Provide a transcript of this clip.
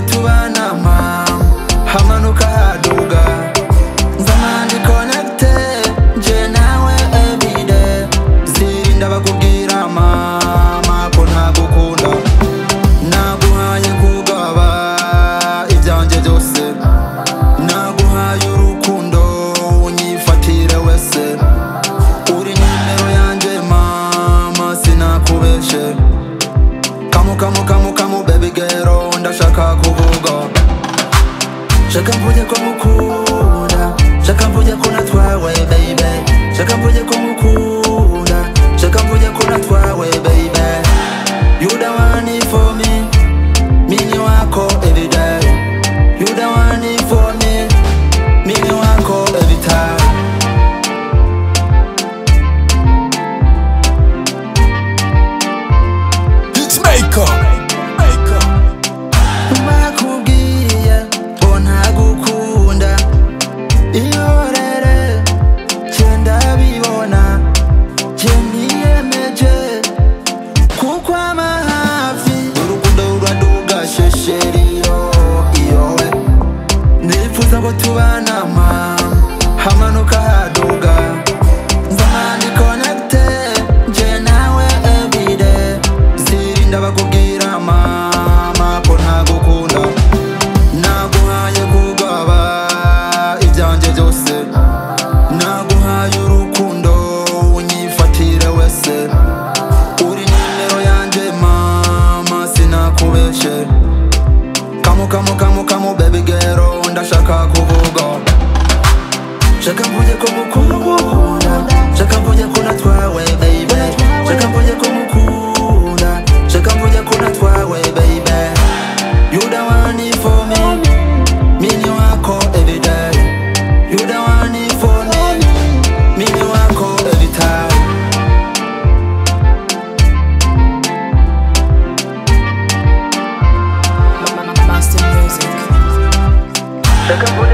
nifuza ko tubana mama hamanuka haduga nzamani connecte je nawe everyday. Zirinda bakubwira mama ko ntagukunda naguhaye kugaba ibyanjye byose. Naguhaye urukundo unyifatire wese. Uri nimero yanjye mama sinakubeshe. Kamu kamu. Girl ndashaka kuvuga. Shaka mvuge ko mukunda. Shaka mvuge ko natwawe baby. Shaka mvuge ko mukunda. Shaka mvuge ko natwawe baby. You the one for me. Mini wako every day. You the one for me. Mini wako every time. Hitmaker. iyo iyowe ndifuza ko tubanama hamanuka haduga. Nzamani konekite nje nawe evide zirinda bakubwira kamu kamu baby girl ndashaka kuvuga shaka mvuge ko Second